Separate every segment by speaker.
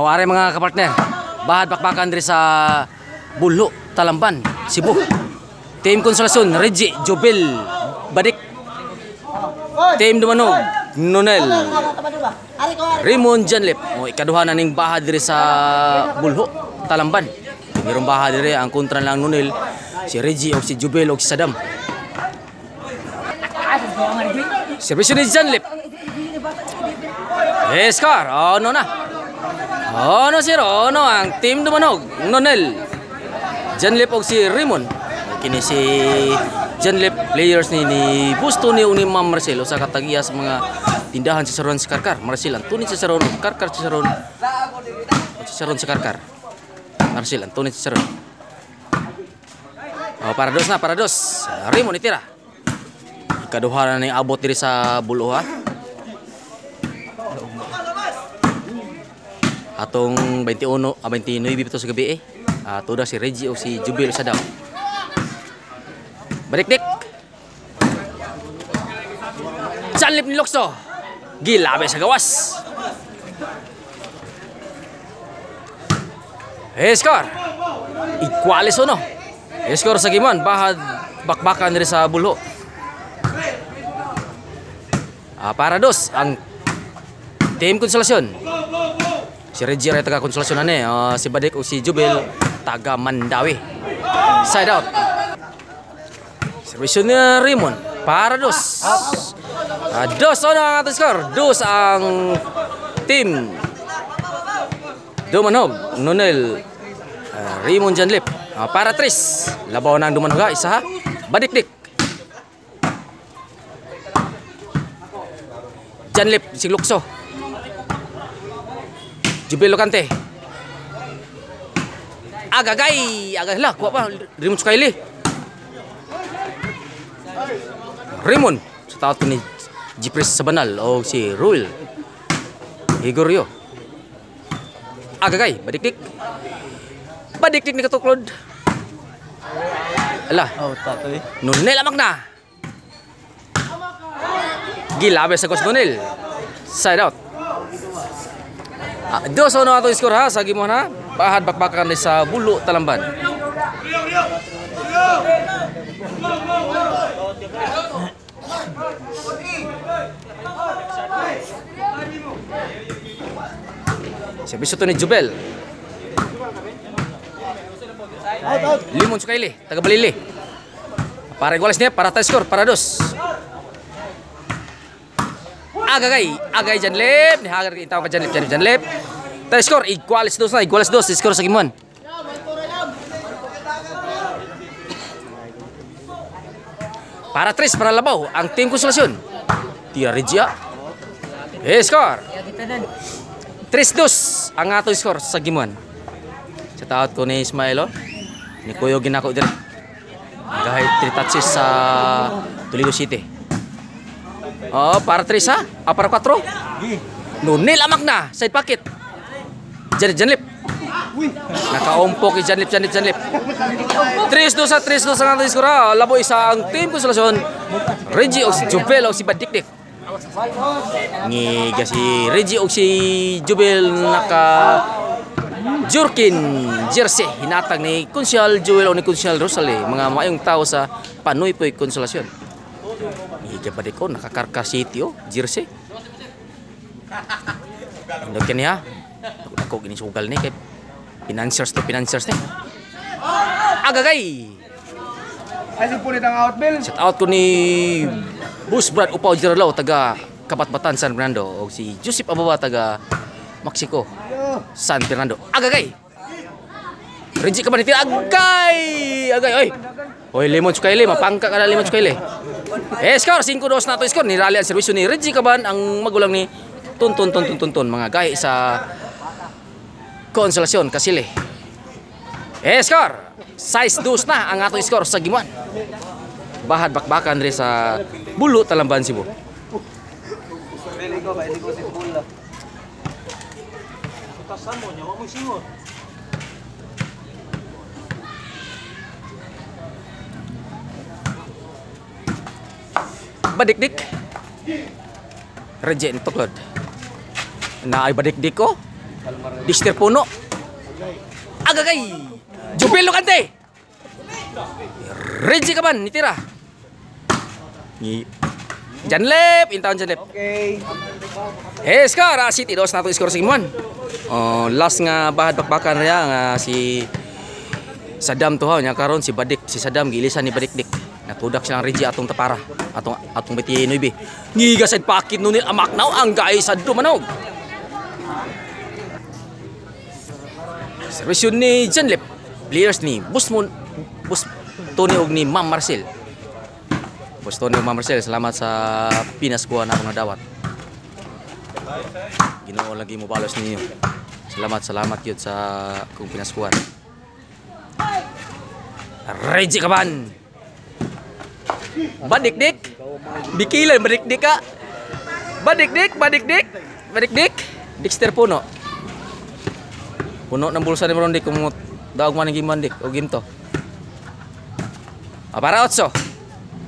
Speaker 1: Are mga kapartner, bahad bakbakan diri sa Bulo, Talamban, Cebu. Team Konsolasyon, Reggie, Jobil, Badik. Team Dumanog, Nonel, Raymond Janlip. O ikaduha na ning bahad diri sa Bulo, Talamban. Mayroong bahad diri ang kontra lang Nonel, si Reggie o si Jobil o si Sadam. Servisyo ni Janlip. Escar, ano na? Ono si Rono ang team dumanog Nonel. Janlip og si Raymond kini si Janlip players ni ni Busto ni uni Ma'am Marcelo sa katagiya sa mga tindahan sa Saron sa Karkar. Marcel Antunin sa Saron Karkar sa Saron. Sa Saron sa Karkar. Marcel Antunin sa Saron. Oh, para dos na, para dos. Raymond itira. Ikaduha na ni abot diri sa bulo atong 21 ah, 29 bito sa gabi eh. Ah, tuda si Reggie o si Jubil sa daw. Balik dik. Sanlip ni Lokso. Gilabe sa gawas. Eskor. Equalis uno. Eskor sa giman bahad bakbakan diri sa bulo. Ah, para dos ang team konsolasyon. Si Reggie konsolasyon na uh, si Badik o si Jubil taga Mandawi. Side out. Servisyon ni Raymond para dos. Uh, dos on ang ating score. Dos ang team. Dumanog, Nonel, uh, Raymond Janlip. Uh, para Tris. Labaw ang Dumanog isa ha. Badikdik. Janlip, si Lukso. Jubil Locante. Agagay, agagla, kuha pa. Raymond Sukaili. Raymond, sa taot ko ni Jipres Sabanal o si Ruel. Igorio. Agagay, badikdik. Badikdik ni katuklod. Ala,
Speaker 2: Oh, tatoy.
Speaker 1: Nunel amak na. Gilabe sa Coach Nunel. Side out. Dos ano ato score ha sa gimo na. Bakbakan ni sa Talamban. Service to ni Jubel. Limon Sukaili, taga Balili. Para niya, para tie score, para dos. Agagay, agay Janlip, ni Hagar kita ka Janlip, Janlip, Janlip. Tie score, iguales dos na, iguales dos, score sa Gimuan. Para tres, para labaw, ang team konsolasyon. Tira Regia. Eh, score. Tres dos ang ato score sa Gimuan. Sa taot ko ni Ismael, oh. Ni Kuyo ginako dire. Kahit 3 touches sa Toledo City. Oh, para 3 ha? Ah, para 4? Nunil amak na, side pocket. Janip, Janlip. Nakaumpo kay Janlip, Janlip, Janlip. 3 2 sa 3 2 sa ha. Labo isa ang team konsolasyon. Reggie o si Jubel o si Badikdik. Ngiga si Reggie o si Jubel naka Jurkin jersey hinatag ni Kunsyal Joel o ni Kunsyal Rosale mga maayong tao sa Panoy Poy Konsolasyon. Higa pa di ko nakakarka city o jersey. Ano kanya? Ako gini sugal ni kay financiers to financiers ni. Agagay.
Speaker 2: Ay, punit ang outbill.
Speaker 1: Shout out ko ni Bus Brad Upaw Jiralaw taga Kapatbatan San Fernando o si Joseph Ababa taga Mexico San Fernando. Agagay. Ka ba nitira? Agay! Agay, oy! Oy, Lemon Chukayle, mapangka ka na Lemon Chukayle. Eh, score, 5-2 na to score. Nirali ang servisyo ni Reggie Kaban, ang magulang ni Tun Tun Tun Tun Tun Tun. Mga gay sa konsolasyon, kasili. Eh, score! Size 2 na ang ato score sa gimuan. Bahad bakbakan rin sa Bulo, Talamban, Cebu. Badikdik. Reject tuklod. Na ay badikdik ko. Dexter Puno. Agagay. Jubel Lucante. Reggie Kaban, nitira. Ni Janlep, intaon Janlep.
Speaker 2: Okay.
Speaker 1: Hey, score, ah, City dos nato score sa gimuan. Oh, last nga bahad bakbakan raya nga si Saddam tuhaw nya karon si Badik, si Saddam gilisan ni Badik dik. Natudak silang Reggie atong tapara, atong atong betiye no ibi. Ngiga sad pakit nunil amak naw ang guys sa dumanog. Servisyon ni Janlep. Players ni Busmon Bus Tony og ni Ma'am Marcel. Bus Tony og Ma'am Marcel, salamat sa pinaskuhan ako na dawat. Ginoo lagi mo balos ninyo. Salamat, salamat yun sa kung pinaskuhan. Reggie Kaban. Badikdik. Bikilan badikdik ka. Badikdik, badikdik. Badikdik. Dexter Puno. Puno ng bulsa ni Marondi kung daog man ng gimandik o ginto. Ah, para otso.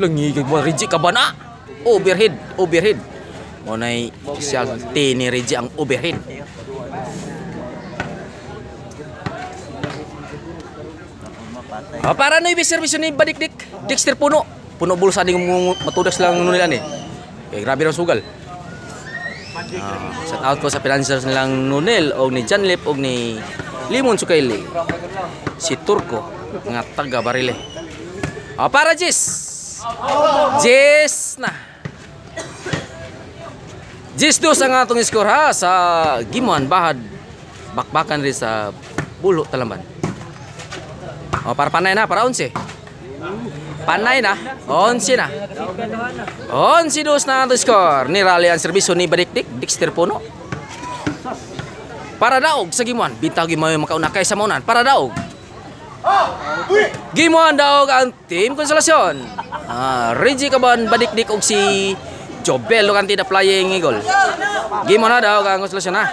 Speaker 1: Langi kay mo Reggie Kaban ah. Overhead, overhead. Mo nay siyang T ni Reggie ang overhead. Para na ibig servisyo ni Badikdik. Dexter Puno. Puno bulsa ni matudas lang nila ni. Kay grabe ra sugal. Ah, shout out ko sa financiers nilang Nunel o ni Janlip o ni Limon Sukaili. Si Turko nga taga Barile. Ah, para Jis. Jis na. Jis dos ang atong score ha sa Gimuan Bahad. Bakbakan rin sa Bulo Talamban. O, para panay na, para 11. Panay na, 11 na. 11 dos na atong score. Ni Rally ang serbisyo ni Badikdik, Dexter Puno. Para daog sa Gimuan. Bintag Gimuan makauna kay sa maunan. Para daog. Gimuan daog ang Team Konsolasyon. Ah, Reggie Caban, Badikdik og si Jobel Lucante na flying eagle. Gimuan na daog ang Konsolasyon ha.